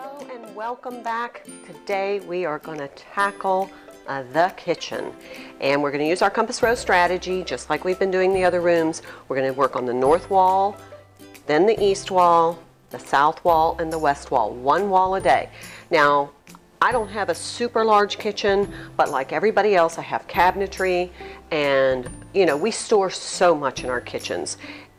Hello and welcome back. Today we are going to tackle uh, the kitchen and we're going to use our compass rose strategy just like we've been doing the other rooms. We're going to work on the north wall, then the east wall, the south wall, and the west wall. One wall a day. Now I don't have a super large kitchen, but like everybody else, I have cabinetry and you know, we store so much in our kitchens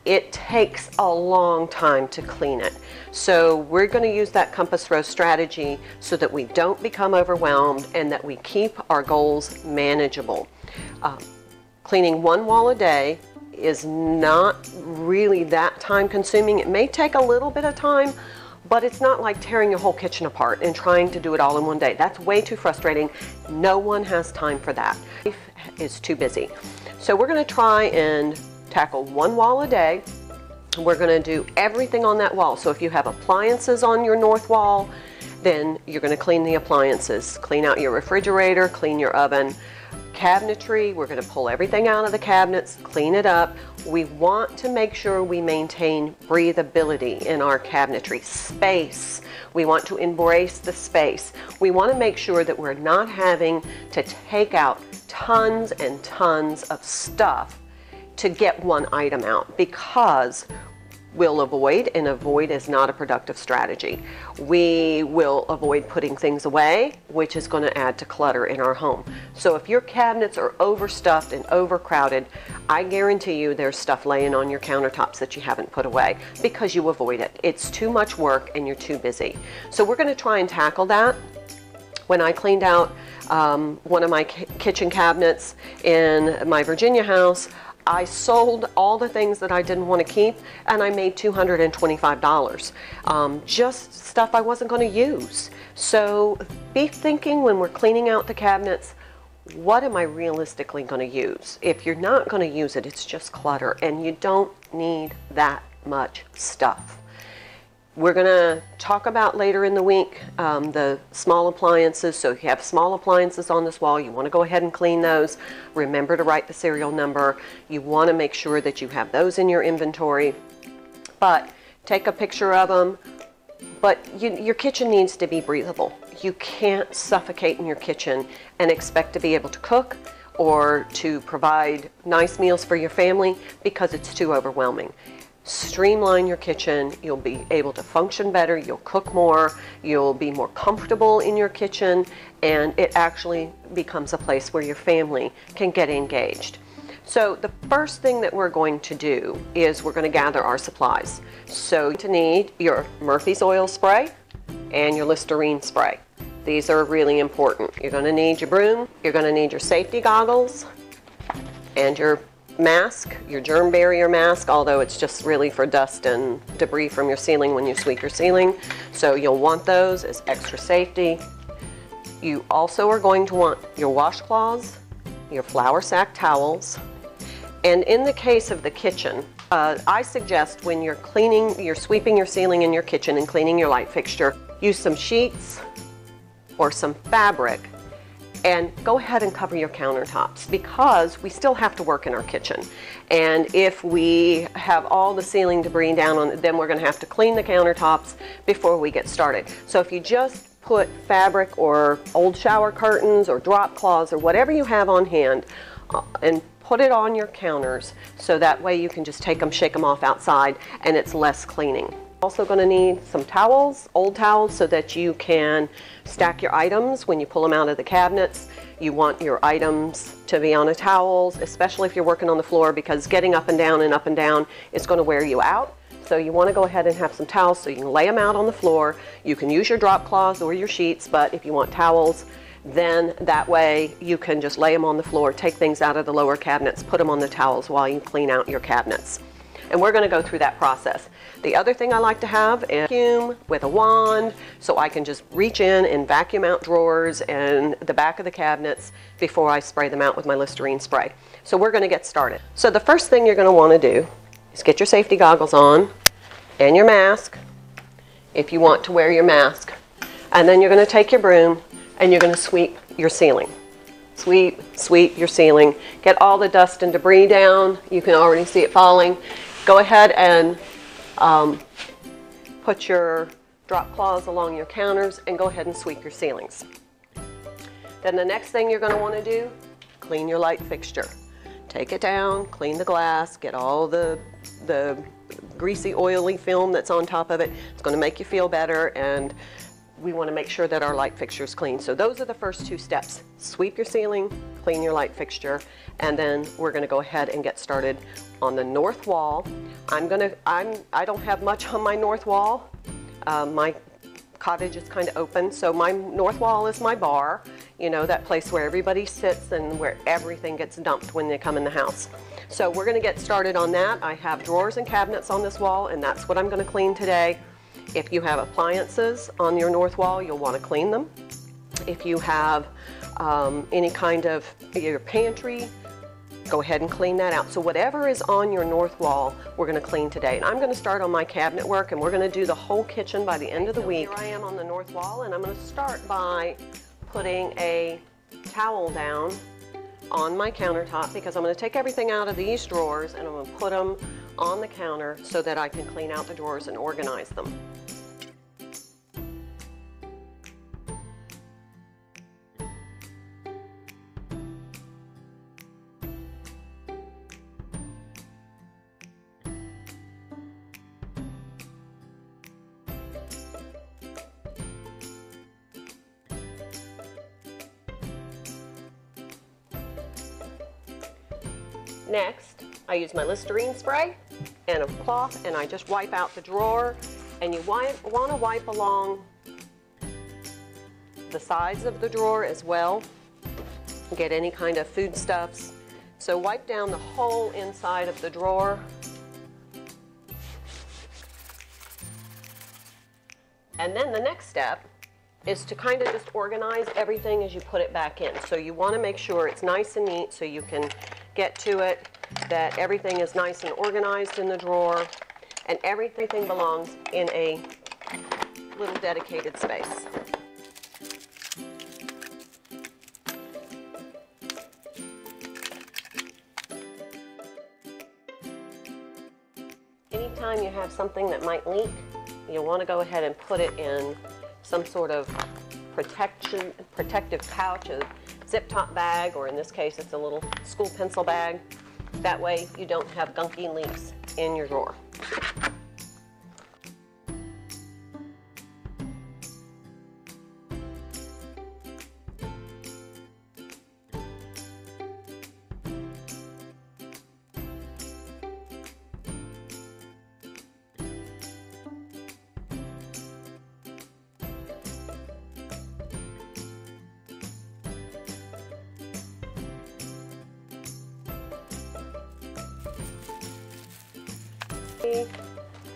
it takes a long time to clean it. So we're going to use that compass rose strategy so that we don't become overwhelmed and that we keep our goals manageable. Uh, cleaning one wall a day is not really that time consuming. It may take a little bit of time, but it's not like tearing your whole kitchen apart and trying to do it all in one day. That's way too frustrating. No one has time for that. Life is too busy. So we're going to try and tackle one wall a day. We're going to do everything on that wall. So if you have appliances on your north wall, then you're going to clean the appliances. Clean out your refrigerator, clean your oven. Cabinetry, we're going to pull everything out of the cabinets, clean it up. We want to make sure we maintain breathability in our cabinetry. Space, we want to embrace the space. We want to make sure that we're not having to take out tons and tons of stuff to get one item out because we'll avoid, and avoid is not a productive strategy. We will avoid putting things away, which is going to add to clutter in our home. So if your cabinets are overstuffed and overcrowded, I guarantee you there's stuff laying on your countertops that you haven't put away because you avoid it. It's too much work and you're too busy. So we're going to try and tackle that. When I cleaned out um, one of my kitchen cabinets in my Virginia house, I sold all the things that I didn't want to keep and I made $225. Um, just stuff I wasn't going to use. So be thinking when we're cleaning out the cabinets, what am I realistically going to use? If you're not going to use it, it's just clutter and you don't need that much stuff. We're going to talk about later in the week um, the small appliances. So if you have small appliances on this wall, you want to go ahead and clean those. Remember to write the serial number. You want to make sure that you have those in your inventory. But take a picture of them. But you, your kitchen needs to be breathable. You can't suffocate in your kitchen and expect to be able to cook or to provide nice meals for your family because it's too overwhelming streamline your kitchen. You'll be able to function better. You'll cook more. You'll be more comfortable in your kitchen. And it actually becomes a place where your family can get engaged. So the first thing that we're going to do is we're going to gather our supplies. So to need your Murphy's oil spray and your Listerine spray. These are really important. You're going to need your broom. You're going to need your safety goggles and your mask, your germ barrier mask, although it's just really for dust and debris from your ceiling when you sweep your ceiling. So you'll want those as extra safety. You also are going to want your washcloths, your flour sack towels, and in the case of the kitchen, uh, I suggest when you're cleaning, you're sweeping your ceiling in your kitchen and cleaning your light fixture, use some sheets or some fabric and go ahead and cover your countertops because we still have to work in our kitchen. And if we have all the ceiling debris down on it, then we're going to have to clean the countertops before we get started. So if you just put fabric or old shower curtains or drop cloths or whatever you have on hand uh, and put it on your counters so that way you can just take them, shake them off outside and it's less cleaning. Also going to need some towels, old towels, so that you can stack your items when you pull them out of the cabinets. You want your items to be on a towels, especially if you're working on the floor because getting up and down and up and down is going to wear you out. So you want to go ahead and have some towels so you can lay them out on the floor. You can use your drop cloths or your sheets, but if you want towels, then that way you can just lay them on the floor, take things out of the lower cabinets, put them on the towels while you clean out your cabinets. And we're going to go through that process. The other thing I like to have is a vacuum with a wand so I can just reach in and vacuum out drawers and the back of the cabinets before I spray them out with my Listerine spray. So we're going to get started. So the first thing you're going to want to do is get your safety goggles on and your mask if you want to wear your mask. And then you're going to take your broom and you're going to sweep your ceiling. Sweep, sweep your ceiling. Get all the dust and debris down. You can already see it falling. Go ahead and um, put your drop cloths along your counters, and go ahead and sweep your ceilings. Then the next thing you're going to want to do, clean your light fixture. Take it down, clean the glass, get all the, the greasy, oily film that's on top of it. It's going to make you feel better, and we want to make sure that our light fixture is clean. So those are the first two steps. Sweep your ceiling, clean your light fixture, and then we're going to go ahead and get started on the north wall. I'm going to, I'm, I don't have much on my north wall. Uh, my cottage is kind of open, so my north wall is my bar, you know, that place where everybody sits and where everything gets dumped when they come in the house. So we're gonna get started on that. I have drawers and cabinets on this wall, and that's what I'm gonna clean today. If you have appliances on your north wall, you'll wanna clean them. If you have um, any kind of your pantry, go ahead and clean that out. So whatever is on your north wall, we're gonna clean today. And I'm gonna start on my cabinet work and we're gonna do the whole kitchen by the end of the week. Here I am on the north wall and I'm gonna start by putting a towel down on my countertop because I'm gonna take everything out of these drawers and I'm gonna put them on the counter so that I can clean out the drawers and organize them. Next, I use my Listerine spray and a cloth and I just wipe out the drawer and you want to wipe along the sides of the drawer as well. Get any kind of foodstuffs. So wipe down the whole inside of the drawer. And then the next step is to kind of just organize everything as you put it back in. So you want to make sure it's nice and neat so you can get to it, that everything is nice and organized in the drawer, and everything belongs in a little dedicated space. Anytime you have something that might leak, you'll want to go ahead and put it in some sort of protection, protective pouch, a zip top bag, or in this case, it's a little school pencil bag. That way you don't have gunky leaks in your drawer.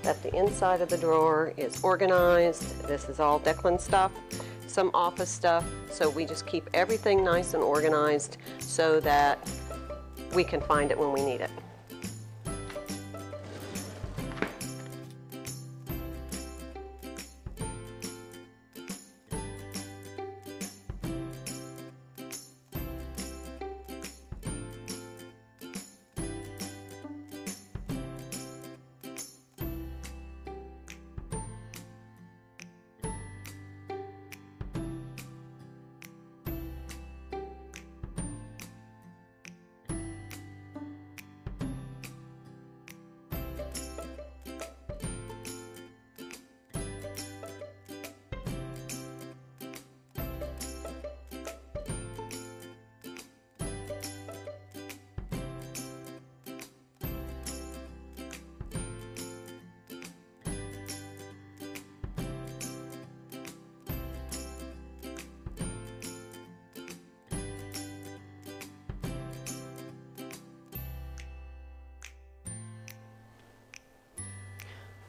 That the inside of the drawer is organized. This is all Declan stuff, some office stuff. So we just keep everything nice and organized so that we can find it when we need it.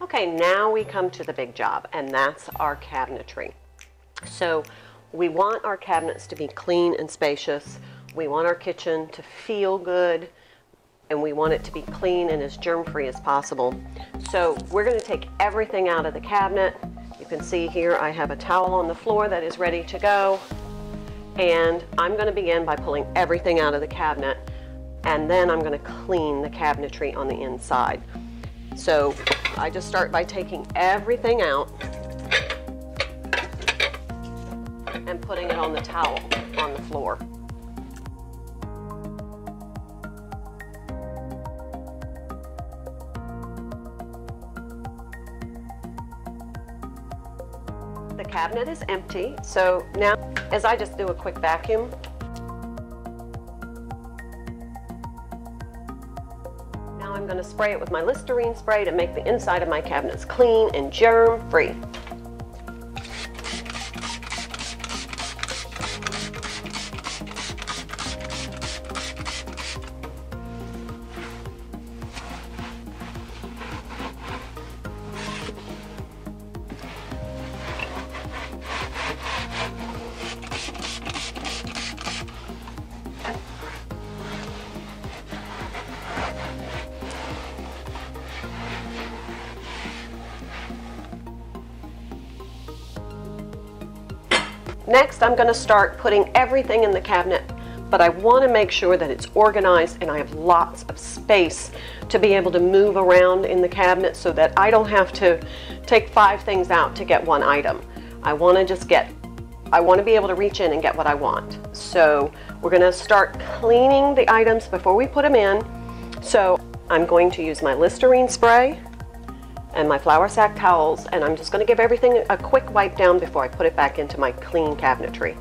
Okay, now we come to the big job, and that's our cabinetry. So we want our cabinets to be clean and spacious. We want our kitchen to feel good, and we want it to be clean and as germ-free as possible. So we're going to take everything out of the cabinet. You can see here I have a towel on the floor that is ready to go. And I'm going to begin by pulling everything out of the cabinet, and then I'm going to clean the cabinetry on the inside. So I just start by taking everything out and putting it on the towel on the floor. The cabinet is empty, so now as I just do a quick vacuum spray it with my Listerine spray to make the inside of my cabinets clean and germ Next, I'm going to start putting everything in the cabinet, but I want to make sure that it's organized and I have lots of space to be able to move around in the cabinet so that I don't have to take five things out to get one item. I want to just get, I want to be able to reach in and get what I want. So we're going to start cleaning the items before we put them in. So I'm going to use my Listerine spray and my flour sack towels and I'm just going to give everything a quick wipe down before I put it back into my clean cabinetry.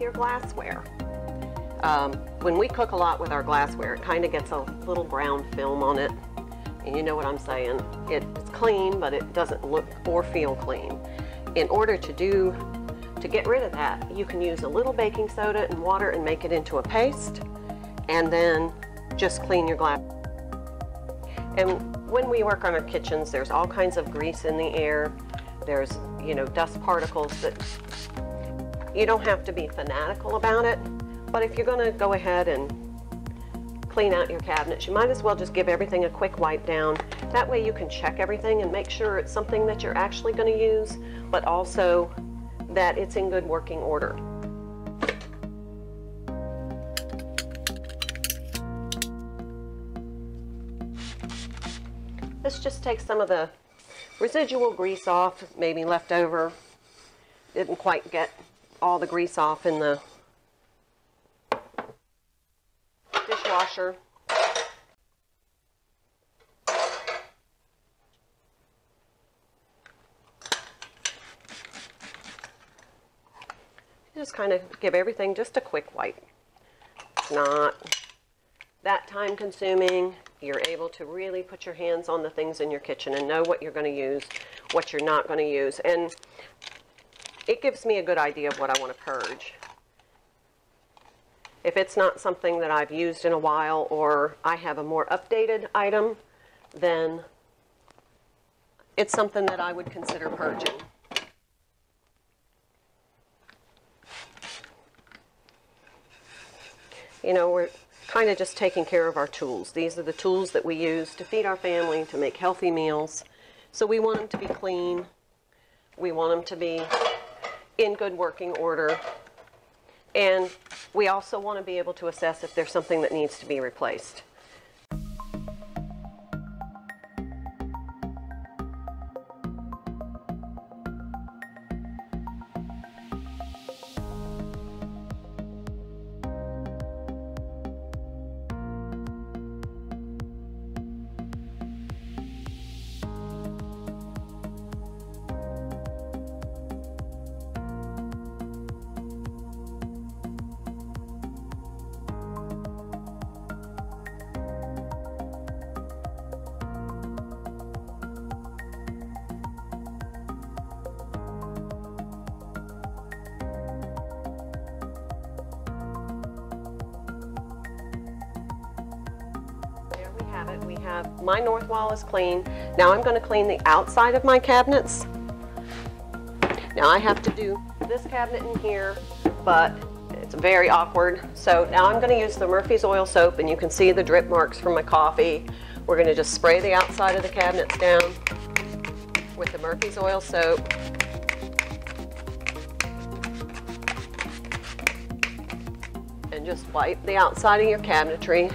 Your glassware. Um, when we cook a lot with our glassware, it kind of gets a little brown film on it. And you know what I'm saying. It, it's clean, but it doesn't look or feel clean. In order to do, to get rid of that, you can use a little baking soda and water and make it into a paste, and then just clean your glass. And when we work on our kitchens, there's all kinds of grease in the air. There's, you know, dust particles that you don't have to be fanatical about it, but if you're going to go ahead and clean out your cabinets, you might as well just give everything a quick wipe down. That way you can check everything and make sure it's something that you're actually going to use, but also that it's in good working order. This just takes some of the residual grease off, maybe left over. Didn't quite get all the grease off in the dishwasher. Just kind of give everything just a quick wipe. It's not that time consuming. You're able to really put your hands on the things in your kitchen and know what you're going to use, what you're not going to use. And it gives me a good idea of what I want to purge. If it's not something that I've used in a while or I have a more updated item, then it's something that I would consider purging. You know, we're kind of just taking care of our tools. These are the tools that we use to feed our family, to make healthy meals. So we want them to be clean. We want them to be in good working order. And we also want to be able to assess if there's something that needs to be replaced. Have, my north wall is clean. Now I'm gonna clean the outside of my cabinets. Now I have to do this cabinet in here, but it's very awkward. So now I'm gonna use the Murphy's Oil Soap and you can see the drip marks from my coffee. We're gonna just spray the outside of the cabinets down with the Murphy's Oil Soap. And just wipe the outside of your cabinetry.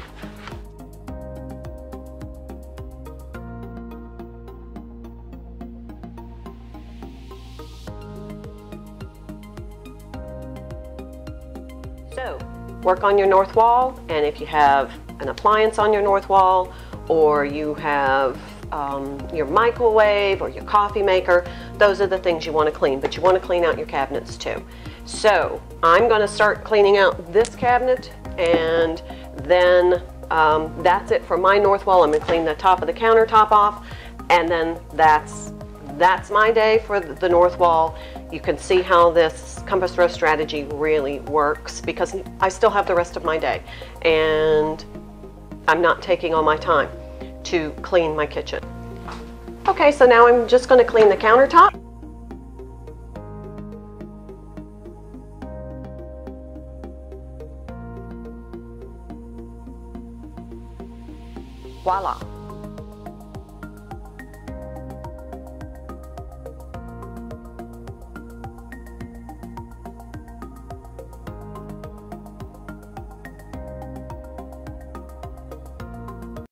Work on your north wall, and if you have an appliance on your north wall, or you have um, your microwave or your coffee maker, those are the things you want to clean, but you want to clean out your cabinets too. So, I'm going to start cleaning out this cabinet, and then um, that's it for my north wall. I'm going to clean the top of the countertop off, and then that's that's my day for the north wall. You can see how this compass rose strategy really works because I still have the rest of my day and I'm not taking all my time to clean my kitchen. Okay, so now I'm just going to clean the countertop. Voila.